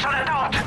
それと